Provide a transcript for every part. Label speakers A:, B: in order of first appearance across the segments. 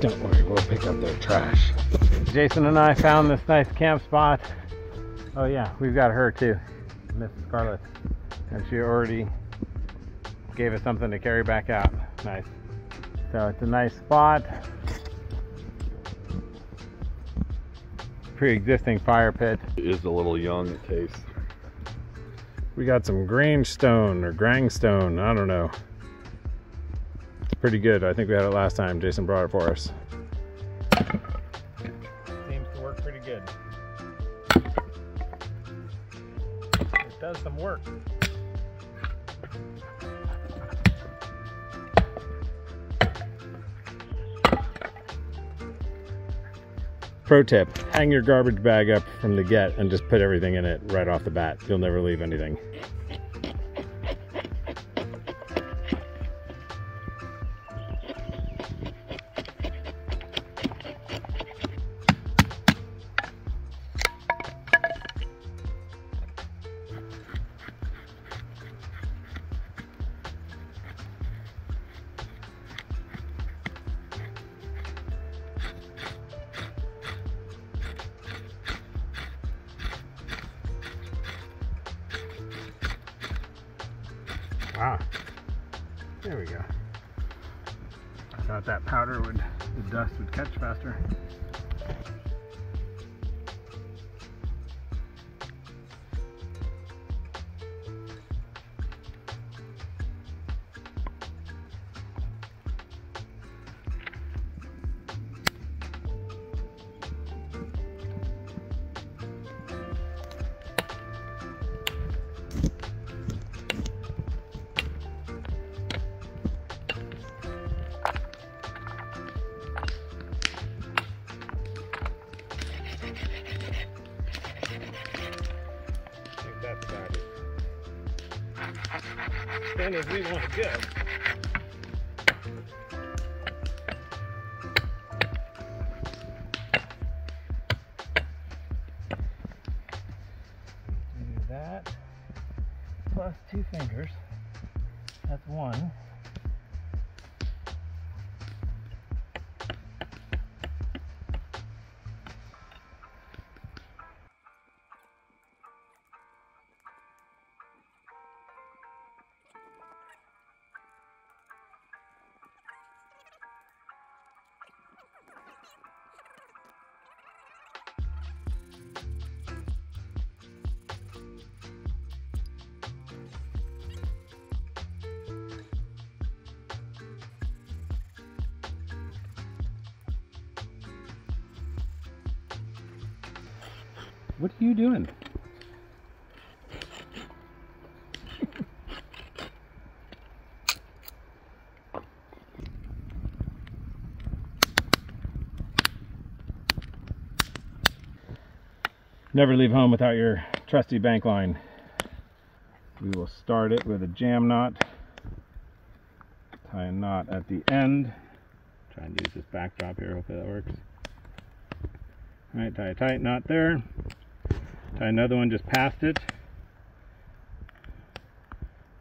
A: Don't worry, we'll pick up their trash. Jason and I found this nice camp spot. Oh yeah, we've got her too, Miss Scarlett. And she already gave us something to carry back out. Nice. So it's a nice spot. Pre-existing fire pit.
B: It is a little young, it tastes.
A: We got some grange stone or grangstone, I don't know. Pretty good. I think we had it last time. Jason brought it for us. Seems to work pretty good. It does some work. Pro tip, hang your garbage bag up from the get and just put everything in it right off the bat. You'll never leave anything. Ah, there we go. I thought that powder would, the dust would catch faster. Then as we want to go. Do that plus two fingers. That's one. What are you doing? Never leave home without your trusty bank line. We will start it with a jam knot. Tie a knot at the end. Try and use this backdrop here, hopefully that works. Alright, tie a tight knot there. Another one just past it.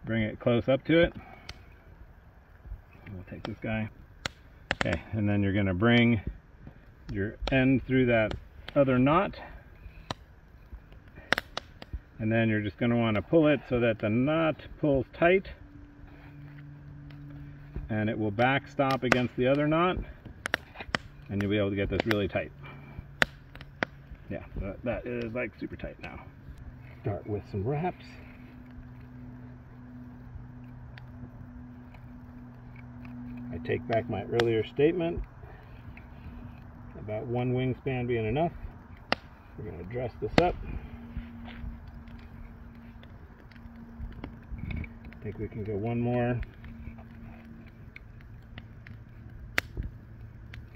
A: Bring it close up to it. We'll take this guy. Okay, and then you're going to bring your end through that other knot. And then you're just going to want to pull it so that the knot pulls tight. And it will backstop against the other knot. And you'll be able to get this really tight. Yeah, that, that is like super tight now. Start with some wraps. I take back my earlier statement about one wingspan being enough. We're going to dress this up. I think we can go one more.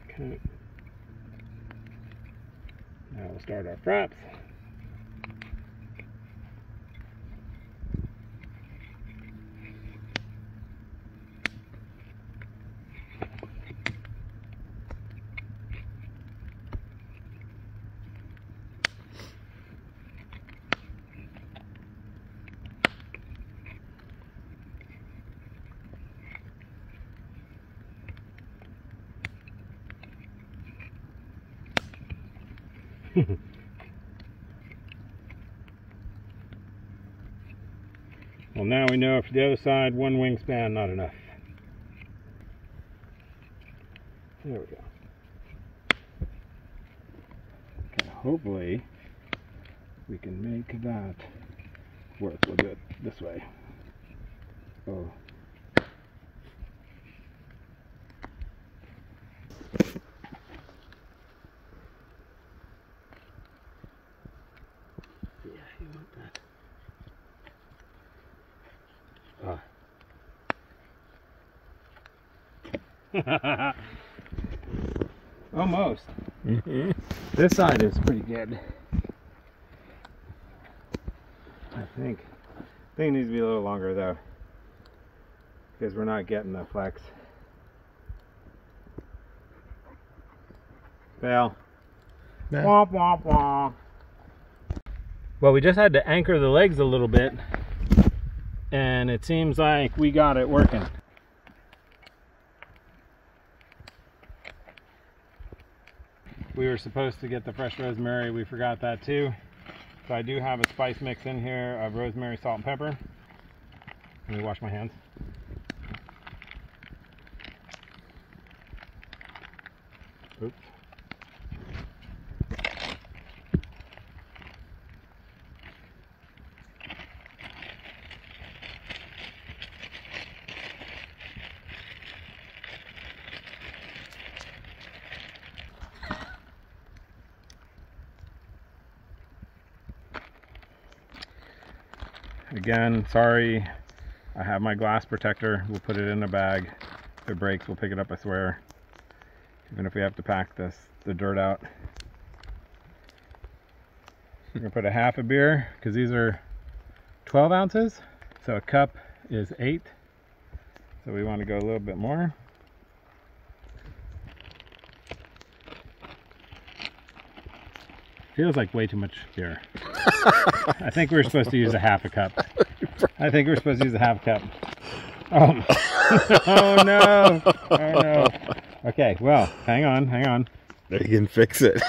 A: Okay. We'll start our fraps. well, now we know for the other side, one wingspan, not enough. There we go. Hopefully we can make that work. We'll do it this way. Oh. That. Ah. Almost. This side is pretty good. I think. I think it needs to be a little longer though. Because we're not getting the flex.
B: Nah.
A: Womp womp womp. Well, we just had to anchor the legs a little bit. And it seems like we got it working. We were supposed to get the fresh rosemary. We forgot that too. So I do have a spice mix in here of rosemary, salt, and pepper. Let me wash my hands. Again, sorry. I have my glass protector. We'll put it in a bag. If it breaks, we'll pick it up, I swear. Even if we have to pack this the dirt out. We're gonna put a half a beer because these are 12 ounces. So a cup is eight. So we want to go a little bit more. Feels like way too much beer. I think we are supposed to use a half a cup. I think we are supposed to use a half cup. Oh, oh no! Oh no! Okay, well, hang on, hang on.
B: You can fix it.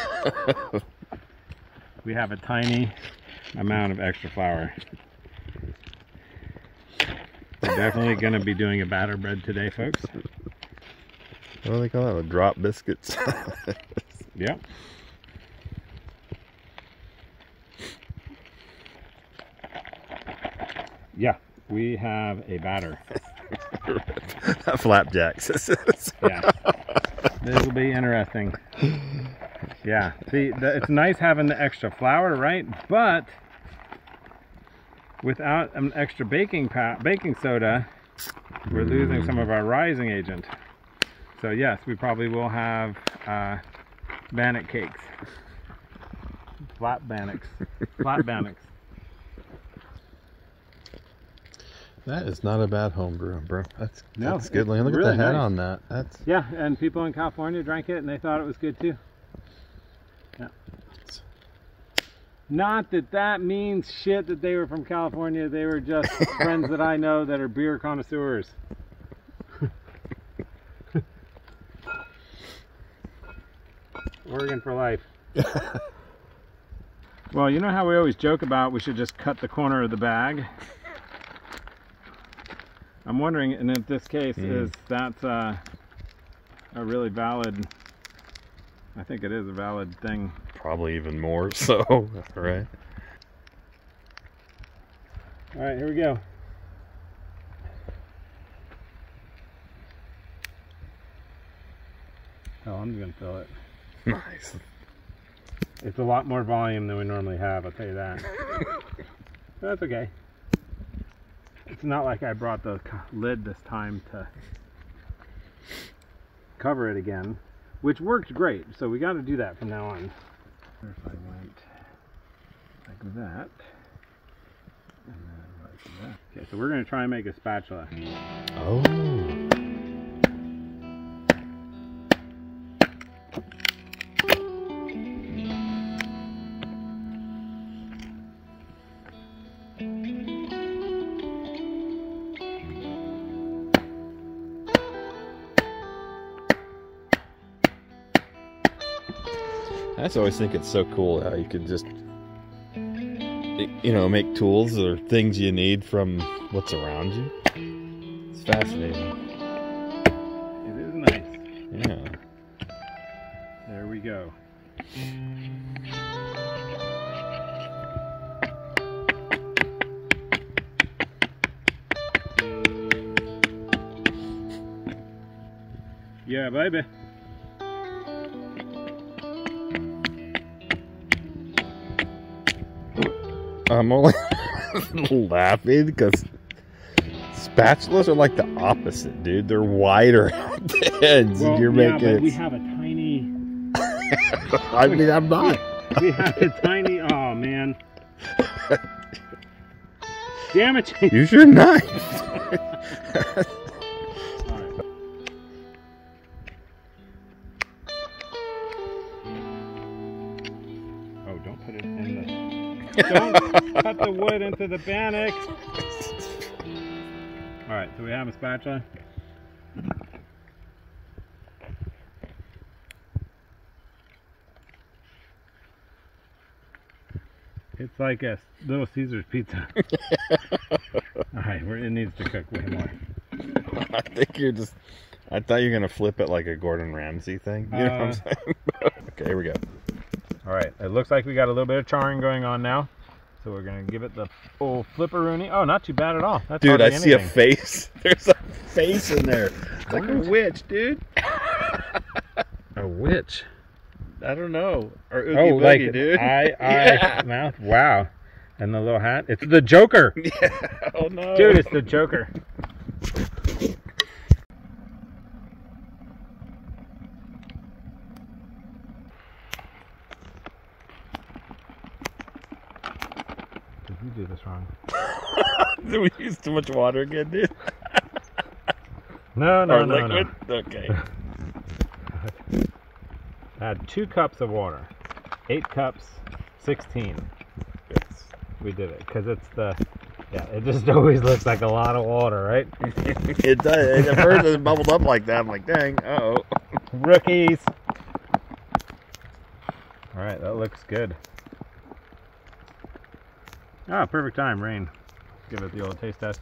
A: We have a tiny amount of extra flour. We're definitely going to be doing a batter bread today, folks.
B: what do they call it? Drop biscuits.
A: Yep. Yeah, we have a batter.
B: Flapjacks.
A: Yeah. this will be interesting. Yeah. See, the, it's nice having the extra flour, right? But without an extra baking baking soda, we're losing some of our rising agent. So yes, we probably will have uh, bannock cakes. Flat bannocks. Flat bannocks.
B: That is not a bad homebrew, bro. That's,
A: No,
B: that's good. Look at the head
A: nice.
B: on that. That's
A: Yeah, and people in California drank it and they thought it was good too. Yeah. Not that that means shit that they were from California. They were just friends that I know that are beer connoisseurs. Oregon for life. well, you know how we always joke about we should just cut the corner of the bag? I'm wondering, and in this case,
B: Hmm.
A: is that uh, a really valid? I think it is a valid thing.
B: probably even more so, right?
A: All right, here we go. Oh, I'm gonna fill it.
B: Nice.
A: It's a lot more volume than we normally have. I'll tell you that. That's okay. It's not like I brought the lid this time to cover it again, which worked great. So we got to do that from now on. If I went like that, and then like that. Okay, so we're gonna try and make a spatula.
B: Oh. I just always think it's so cool how you can just, you know, make tools or things you need from what's around you. It's fascinating.
A: It is nice.
B: Yeah.
A: There we go. Yeah, baby.
B: I'm only laughing because spatulas are like the opposite, dude. They're wider at the ends. and you're
A: yeah,
B: making
A: but we have a tiny.
B: I mean, I'm not.
A: We have a tiny. Oh man. Damn it!
B: Use your knife.
A: Don't cut the wood into the bannock. All right, so we have a spatula. It's like a Little Caesar's pizza. All right, we're- it needs to cook way more.
B: I think you're just. I thought you were gonna flip it like a Gordon Ramsay thing. You know what I'm
A: Uh.
B: saying? okay, here we go.
A: All right, it looks like we got a little bit of charring going on now. So we're gonna give it the full flipperoonie. Oh, not too bad at all. That's
B: Dude, I
A: hardly
B: see a face. There's a face in there. It's like a witch, dude.
A: A witch.
B: I don't know. Or Oogie
A: Oh,
B: Boogie,
A: like
B: dude.
A: eye, eye,
B: Yeah.
A: mouth. Wow. And the little hat. It's the Joker,
B: yeah. Oh no.
A: dude. It's the Joker. Did do this wrong?
B: Did we use too much water again, dude?
A: No, no,
B: or
A: no, no.
B: liquid? Okay.
A: Add two cups of water. Eight cups, sixteen.
B: Yes.
A: We did it because it's the. Yeah, it just always looks like a lot of water, right?
B: it does. At first it bubbled up like that. I'm like, dang, uh oh.
A: Rookies. All right, that looks good. Ah, perfect time, rain. Give it the old taste test.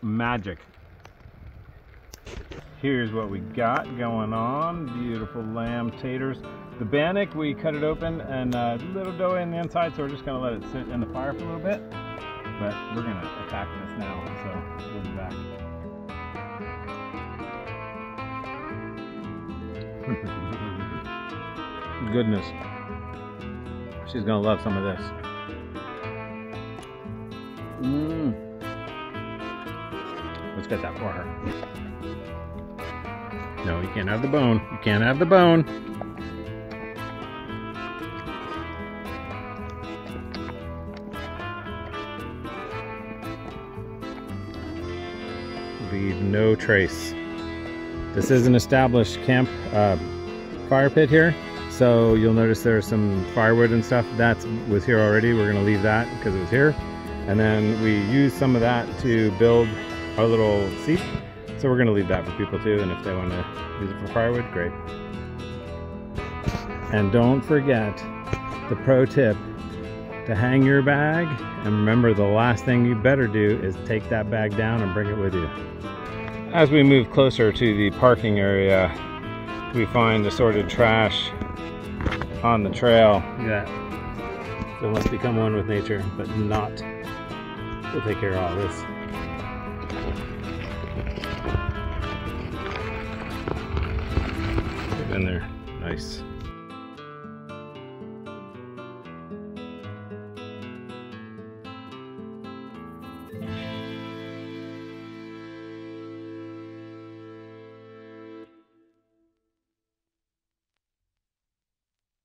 A: Magic. Here's what we got going on. Beautiful lamb taters. The bannock, we cut it open and uh, a little dough in the inside, so we're just gonna let it sit in the fire for a little bit. But we're gonna attack this now, so we'll be back. Goodness. She's gonna love some of this. Mmm. Let's get that for her. No, you can't have the bone. You can't have the bone. Leave no trace. This is an established camp uh, fire pit here. So you'll notice there's some firewood and stuff that was here already. We're gonna leave that because it was here. And then we used some of that to build our little seat. So we're gonna leave that for people too. And if they wanna use it for firewood, great. And don't forget the pro tip to hang your bag. And remember the last thing you better do is take that bag down and bring it with you. As we move closer to the parking area, we find assorted trash on the trail. Yeah. So must become one with nature, but not. We'll take care of all this. In there. Nice.